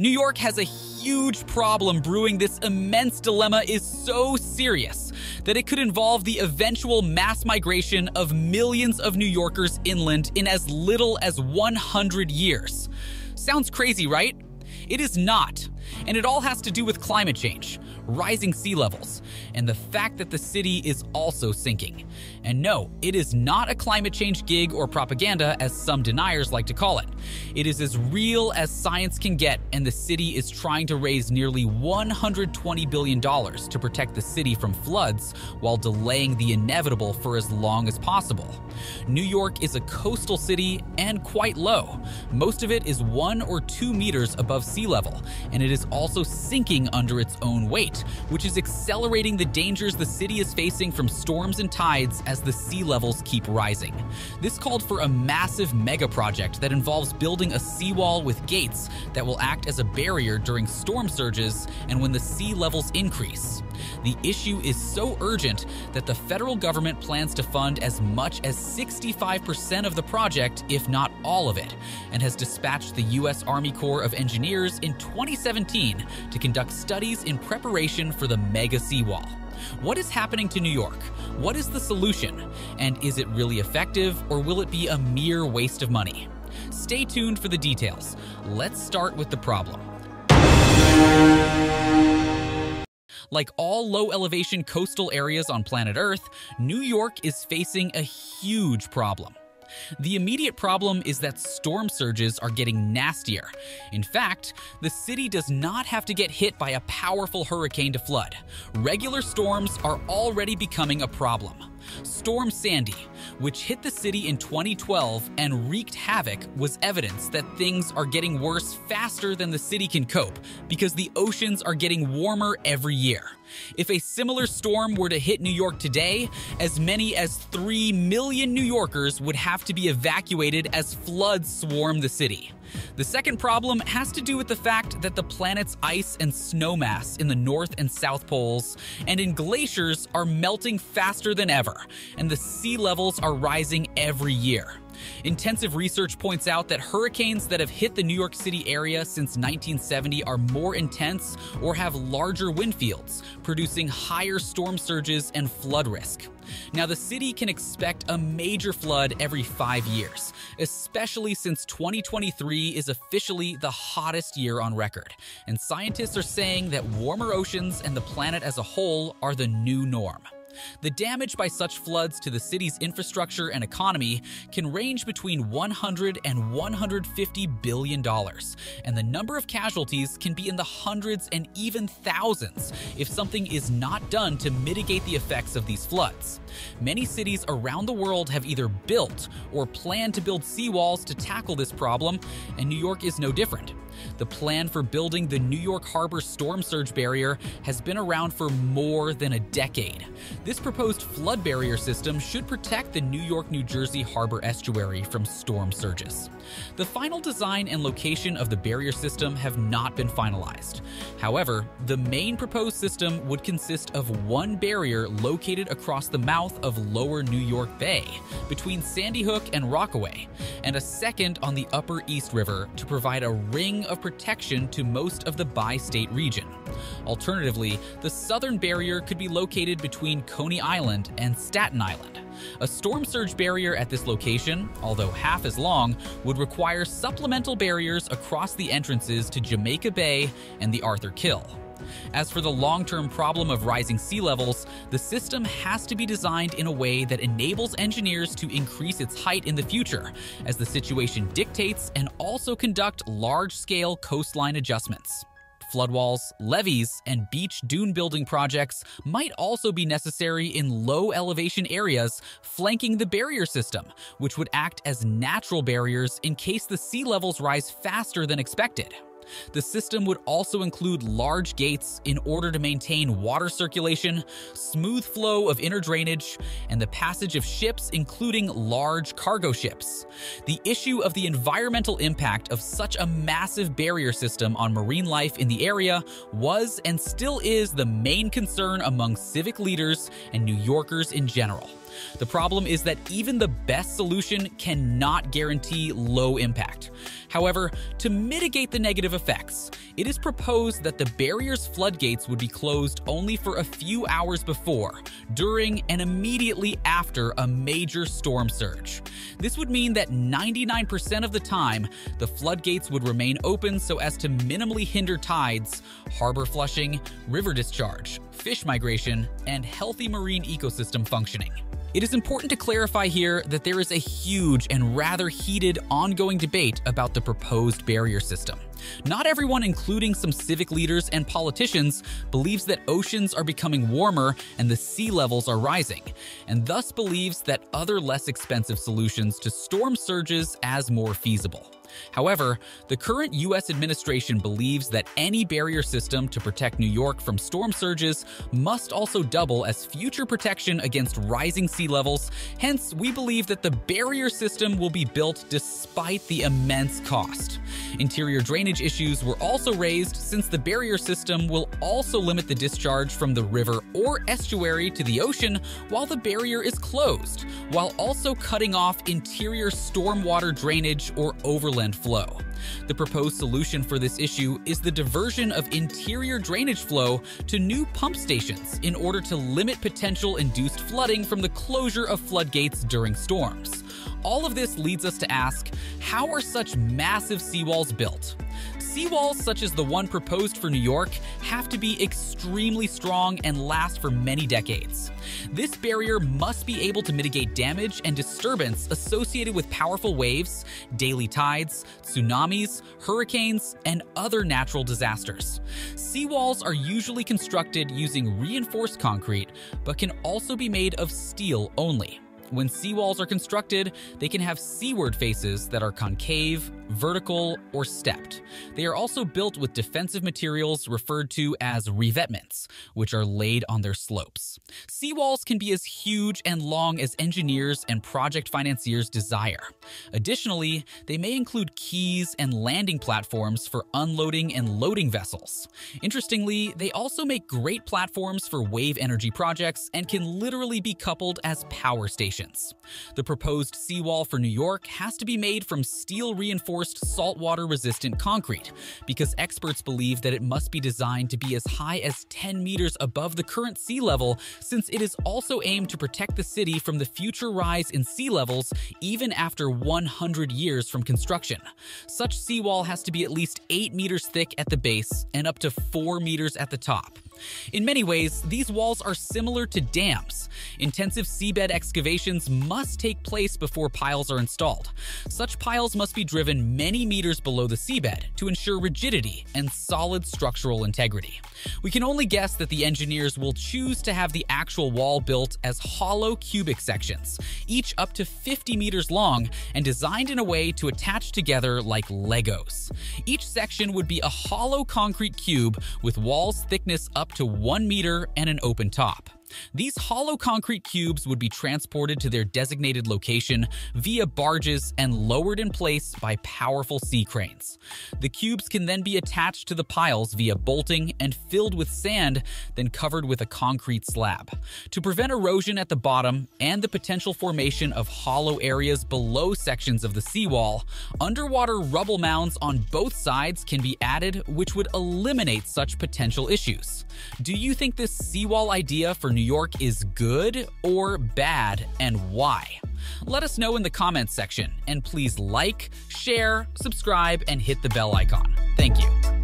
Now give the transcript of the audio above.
New York has a huge problem brewing. This immense dilemma is so serious that it could involve the eventual mass migration of millions of New Yorkers inland in as little as 100 years. Sounds crazy, right? It is not. And it all has to do with climate change rising sea levels, and the fact that the city is also sinking. And no, it is not a climate change gig or propaganda, as some deniers like to call it. It is as real as science can get, and the city is trying to raise nearly $120 billion to protect the city from floods while delaying the inevitable for as long as possible. New York is a coastal city and quite low. Most of it is one or two meters above sea level, and it is also sinking under its own weight which is accelerating the dangers the city is facing from storms and tides as the sea levels keep rising. This called for a massive mega project that involves building a seawall with gates that will act as a barrier during storm surges and when the sea levels increase. The issue is so urgent that the federal government plans to fund as much as 65% of the project, if not all of it, and has dispatched the U.S. Army Corps of Engineers in 2017 to conduct studies in preparation for the mega seawall. What is happening to New York? What is the solution? And is it really effective, or will it be a mere waste of money? Stay tuned for the details. Let's start with the problem. Like all low elevation coastal areas on planet Earth, New York is facing a huge problem. The immediate problem is that storm surges are getting nastier. In fact, the city does not have to get hit by a powerful hurricane to flood. Regular storms are already becoming a problem. Storm Sandy, which hit the city in 2012 and wreaked havoc, was evidence that things are getting worse faster than the city can cope because the oceans are getting warmer every year. If a similar storm were to hit New York today, as many as 3 million New Yorkers would have to be evacuated as floods swarm the city. The second problem has to do with the fact that the planet's ice and snow mass in the North and South Poles and in glaciers are melting faster than ever, and the sea levels are rising every year. Intensive research points out that hurricanes that have hit the New York City area since 1970 are more intense or have larger wind fields, producing higher storm surges and flood risk. Now, the city can expect a major flood every five years, especially since 2023 is officially the hottest year on record. And scientists are saying that warmer oceans and the planet as a whole are the new norm. The damage by such floods to the city's infrastructure and economy can range between 100 and 150 billion dollars, and the number of casualties can be in the hundreds and even thousands if something is not done to mitigate the effects of these floods. Many cities around the world have either built or plan to build seawalls to tackle this problem, and New York is no different. The plan for building the New York Harbor storm surge barrier has been around for more than a decade. This proposed flood barrier system should protect the New York New Jersey harbor estuary from storm surges. The final design and location of the barrier system have not been finalized. However, the main proposed system would consist of one barrier located across the mouth of lower New York Bay, between Sandy Hook and Rockaway, and a second on the upper East River to provide a ring of protection to most of the bi state region. Alternatively, the southern barrier could be located between Coney Island and Staten Island. A storm surge barrier at this location, although half as long, would require supplemental barriers across the entrances to Jamaica Bay and the Arthur Kill. As for the long term problem of rising sea levels, the system has to be designed in a way that enables engineers to increase its height in the future, as the situation dictates, and also conduct large scale coastline adjustments. Floodwalls, levees, and beach dune building projects might also be necessary in low elevation areas flanking the barrier system, which would act as natural barriers in case the sea levels rise faster than expected. The system would also include large gates in order to maintain water circulation, smooth flow of inner drainage, and the passage of ships, including large cargo ships. The issue of the environmental impact of such a massive barrier system on marine life in the area was and still is the main concern among civic leaders and New Yorkers in general. The problem is that even the best solution cannot guarantee low impact. However, to mitigate the negative effects, it is proposed that the barrier's floodgates would be closed only for a few hours before, during, and immediately after a major storm surge. This would mean that 99% of the time, the floodgates would remain open so as to minimally hinder tides, harbor flushing, river discharge, fish migration, and healthy marine ecosystem functioning. It is important to clarify here that there is a huge and rather heated ongoing debate about the proposed barrier system. Not everyone, including some civic leaders and politicians, believes that oceans are becoming warmer and the sea levels are rising, and thus believes that other less expensive solutions to storm surges as more feasible. However, the current U.S. administration believes that any barrier system to protect New York from storm surges must also double as future protection against rising sea levels. Hence, we believe that the barrier system will be built despite the immense cost. Interior drainage issues were also raised since the barrier system will also limit the discharge from the river or estuary to the ocean while the barrier is closed, while also cutting off interior stormwater drainage or flow. The proposed solution for this issue is the diversion of interior drainage flow to new pump stations in order to limit potential induced flooding from the closure of floodgates during storms. All of this leads us to ask, how are such massive seawalls built? Seawalls such as the one proposed for New York have to be extremely strong and last for many decades. This barrier must be able to mitigate damage and disturbance associated with powerful waves, daily tides, tsunamis, hurricanes, and other natural disasters. Seawalls are usually constructed using reinforced concrete, but can also be made of steel only. When seawalls are constructed, they can have seaward faces that are concave, vertical, or stepped. They are also built with defensive materials referred to as revetments, which are laid on their slopes. Seawalls can be as huge and long as engineers and project financiers desire. Additionally, they may include quays and landing platforms for unloading and loading vessels. Interestingly, they also make great platforms for wave energy projects and can literally be coupled as power stations. The proposed seawall for New York has to be made from steel reinforced saltwater resistant concrete because experts believe that it must be designed to be as high as 10 meters above the current sea level since it is also aimed to protect the city from the future rise in sea levels even after 100 years from construction. Such seawall has to be at least 8 meters thick at the base and up to 4 meters at the top. In many ways, these walls are similar to dams. Intensive seabed excavations must take place before piles are installed. Such piles must be driven many meters below the seabed to ensure rigidity and solid structural integrity. We can only guess that the engineers will choose to have the actual wall built as hollow cubic sections, each up to 50 meters long and designed in a way to attach together like Legos. Each section would be a hollow concrete cube with walls thickness up to 1 meter and an open top. These hollow concrete cubes would be transported to their designated location via barges and lowered in place by powerful sea cranes. The cubes can then be attached to the piles via bolting and filled with sand, then covered with a concrete slab. To prevent erosion at the bottom and the potential formation of hollow areas below sections of the seawall, underwater rubble mounds on both sides can be added, which would eliminate such potential issues. Do you think this seawall idea for New York is good or bad and why? Let us know in the comments section and please like, share, subscribe, and hit the bell icon. Thank you.